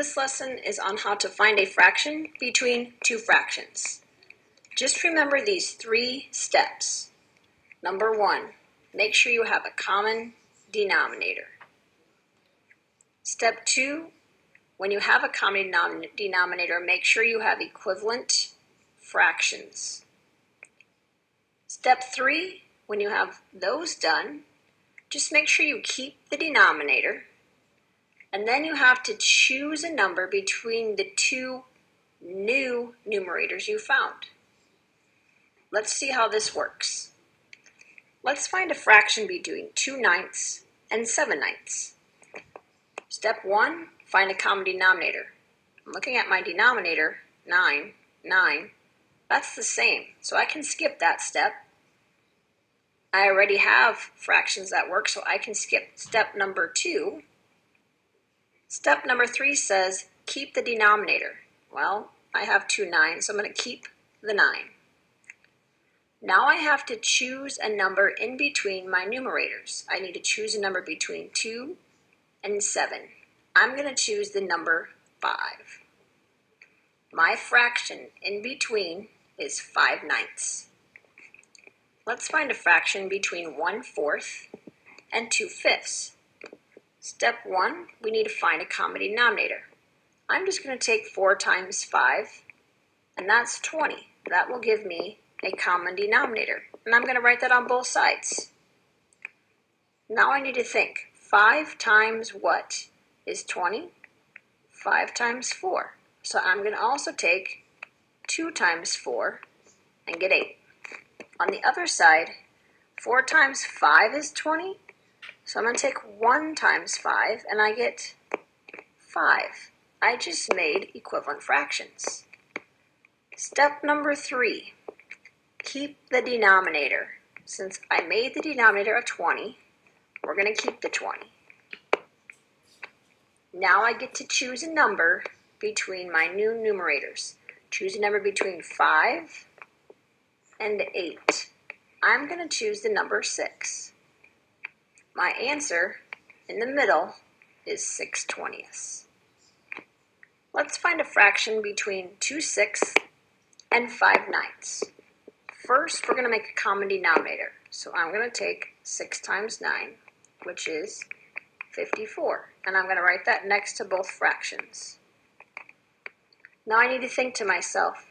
This lesson is on how to find a fraction between two fractions. Just remember these three steps. Number one, make sure you have a common denominator. Step two, when you have a common denominator, make sure you have equivalent fractions. Step three, when you have those done, just make sure you keep the denominator and then you have to choose a number between the two new numerators you found. Let's see how this works. Let's find a fraction between 2 ninths and 7 ninths. Step 1, find a common denominator. I'm looking at my denominator, 9, 9. That's the same, so I can skip that step. I already have fractions that work, so I can skip step number 2 Step number three says keep the denominator. Well, I have two nines, so I'm going to keep the 9. Now I have to choose a number in between my numerators. I need to choose a number between 2 and 7. I'm going to choose the number 5. My fraction in between is 5 ninths. Let's find a fraction between 1 fourth and 2 fifths. Step one, we need to find a common denominator. I'm just going to take 4 times 5, and that's 20. That will give me a common denominator. And I'm going to write that on both sides. Now I need to think. 5 times what is 20? 5 times 4. So I'm going to also take 2 times 4 and get 8. On the other side, 4 times 5 is 20. So I'm going to take 1 times 5 and I get 5. I just made equivalent fractions. Step number 3. Keep the denominator. Since I made the denominator a 20, we're going to keep the 20. Now I get to choose a number between my new numerators. Choose a number between 5 and 8. I'm going to choose the number 6. My answer in the middle is 6 twentieths. Let's find a fraction between 2 sixths and 5 ninths. First, we're going to make a common denominator. So I'm going to take 6 times 9, which is 54. And I'm going to write that next to both fractions. Now I need to think to myself,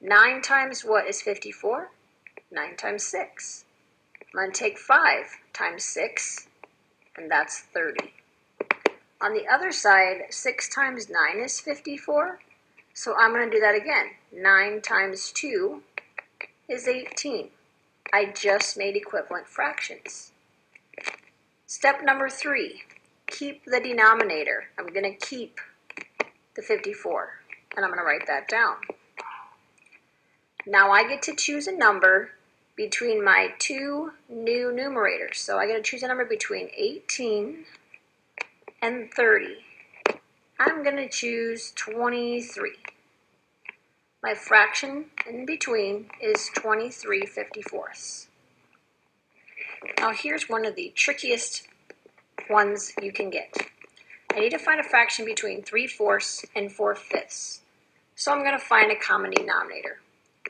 9 times what is 54? 9 times 6. I'm going to take 5 times 6, and that's 30. On the other side, 6 times 9 is 54, so I'm going to do that again. 9 times 2 is 18. I just made equivalent fractions. Step number 3, keep the denominator. I'm going to keep the 54, and I'm going to write that down. Now I get to choose a number between my two new numerators. So I got to choose a number between 18 and 30. I'm going to choose 23. My fraction in between is 23 54ths. Now here's one of the trickiest ones you can get. I need to find a fraction between 3 fourths and 4 fifths. So I'm going to find a common denominator.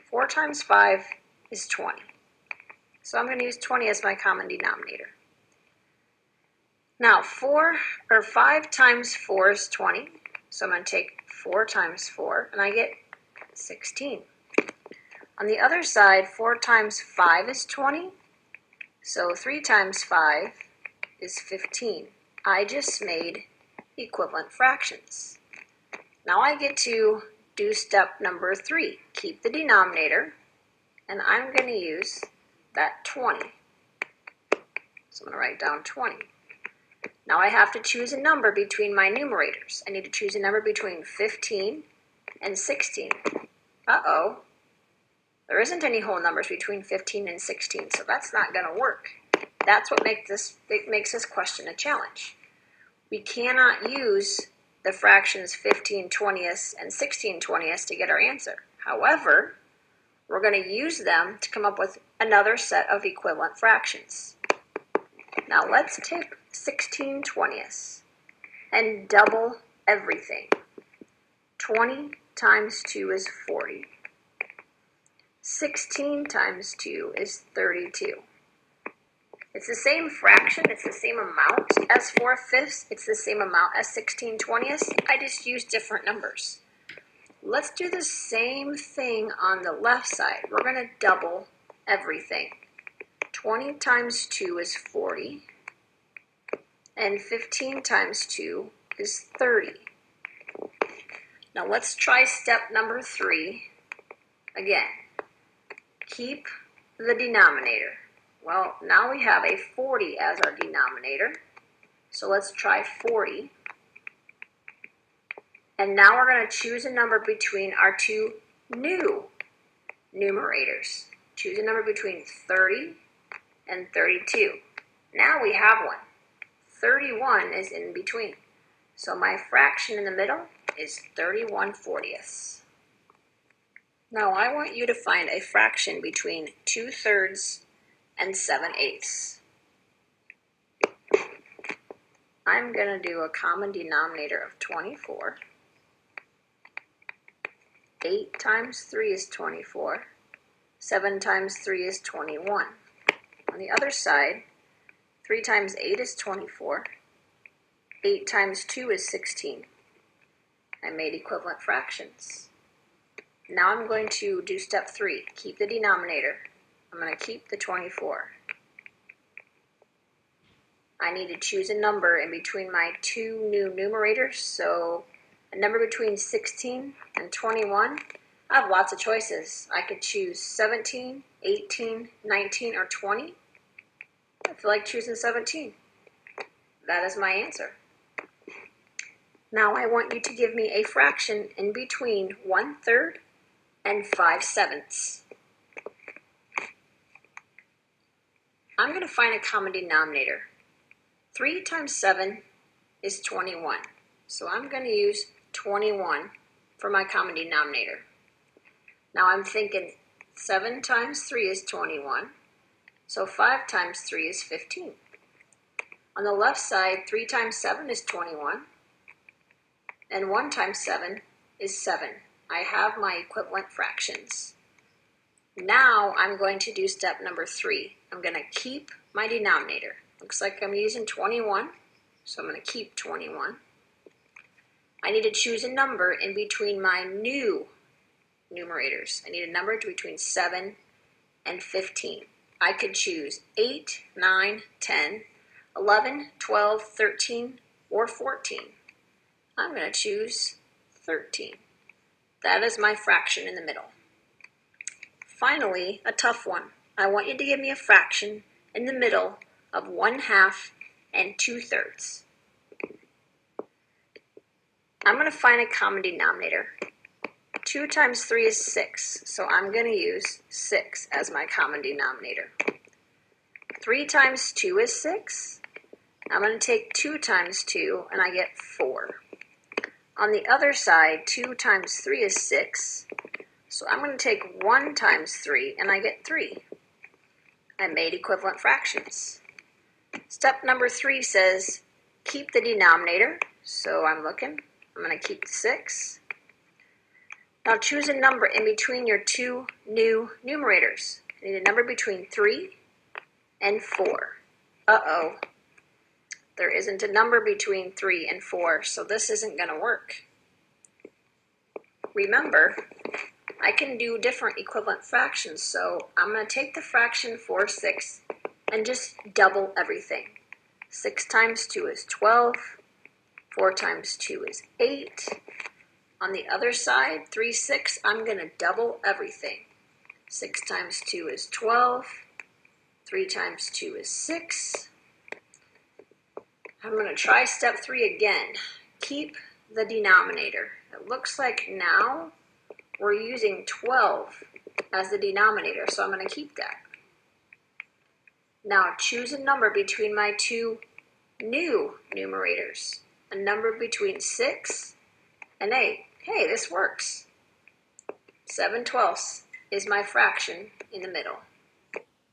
4 times 5 is 20. So I'm going to use 20 as my common denominator. Now, 4 or 5 times 4 is 20. So I'm going to take 4 times 4, and I get 16. On the other side, 4 times 5 is 20. So 3 times 5 is 15. I just made equivalent fractions. Now I get to do step number 3. Keep the denominator, and I'm going to use that 20. So I'm going to write down 20. Now I have to choose a number between my numerators. I need to choose a number between 15 and 16. Uh-oh. There isn't any whole numbers between 15 and 16, so that's not going to work. That's what makes this, makes this question a challenge. We cannot use the fractions 15 20ths and 16 20ths to get our answer. However, we're going to use them to come up with another set of equivalent fractions. Now let's take 16 20ths and double everything. 20 times 2 is 40. 16 times 2 is 32. It's the same fraction, it's the same amount as 4 fifths, it's the same amount as 16 twentieths. I just use different numbers. Let's do the same thing on the left side. We're going to double everything. 20 times 2 is 40, and 15 times 2 is 30. Now let's try step number 3 again. Keep the denominator. Well, now we have a 40 as our denominator. So let's try 40. And now we're going to choose a number between our two new numerators. Choose a number between 30 and 32. Now we have one. 31 is in between. So my fraction in the middle is 31 fortieths. Now I want you to find a fraction between 2 thirds and 7 eighths. I'm going to do a common denominator of 24. 8 times 3 is 24. 7 times 3 is 21. On the other side, 3 times 8 is 24. 8 times 2 is 16. I made equivalent fractions. Now I'm going to do step 3. Keep the denominator. I'm going to keep the 24. I need to choose a number in between my two new numerators, so a number between 16 and 21. I have lots of choices. I could choose 17, 18, 19, or 20. I feel like choosing 17. That is my answer. Now I want you to give me a fraction in between 1 third and 5 sevenths. I'm going to find a common denominator. 3 times 7 is 21. So I'm going to use 21 for my common denominator. Now I'm thinking 7 times 3 is 21. So 5 times 3 is 15. On the left side, 3 times 7 is 21. And 1 times 7 is 7. I have my equivalent fractions. Now I'm going to do step number 3. I'm going to keep my denominator. Looks like I'm using 21, so I'm going to keep 21. I need to choose a number in between my new numerators. I need a number between 7 and 15. I could choose 8, 9, 10, 11, 12, 13, or 14. I'm going to choose 13. That is my fraction in the middle. Finally, a tough one. I want you to give me a fraction in the middle of 1 half and 2 thirds. I'm going to find a common denominator. 2 times 3 is 6, so I'm going to use 6 as my common denominator. 3 times 2 is 6. I'm going to take 2 times 2, and I get 4. On the other side, 2 times 3 is 6, so I'm going to take 1 times 3, and I get 3. I made equivalent fractions. Step number 3 says keep the denominator, so I'm looking. I'm going to keep 6. Now choose a number in between your two new numerators. I need a number between 3 and 4. Uh-oh. There isn't a number between 3 and 4, so this isn't going to work. Remember, I can do different equivalent fractions, so I'm going to take the fraction 4 6 and just double everything. 6 times 2 is 12. 4 times 2 is 8. On the other side, 3, 6, I'm going to double everything. 6 times 2 is 12. 3 times 2 is 6. I'm going to try step 3 again. Keep the denominator. It looks like now we're using 12 as the denominator, so I'm going to keep that. Now choose a number between my two new numerators a number between 6 and 8. Hey, this works. 7 twelfths is my fraction in the middle.